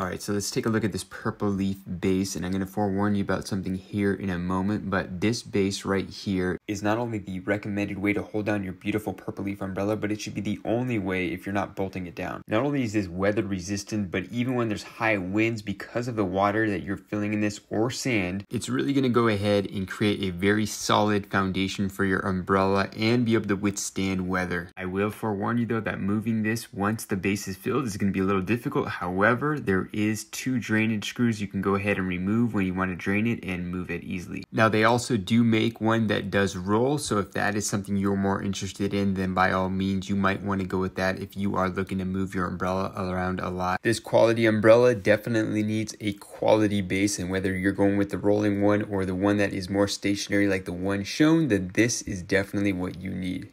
All right, so let's take a look at this purple leaf base and I'm gonna forewarn you about something here in a moment, but this base right here is not only the recommended way to hold down your beautiful purple leaf umbrella, but it should be the only way if you're not bolting it down. Not only is this weather resistant, but even when there's high winds because of the water that you're filling in this or sand, it's really gonna go ahead and create a very solid foundation for your umbrella and be able to withstand weather. I will forewarn you though that moving this once the base is filled is gonna be a little difficult. However, there is two drainage screws you can go ahead and remove when you want to drain it and move it easily. Now they also do make one that does roll, so if that is something you're more interested in, then by all means you might want to go with that if you are looking to move your umbrella around a lot. This quality umbrella definitely needs a quality base and whether you're going with the rolling one or the one that is more stationary like the one shown, then this is definitely what you need.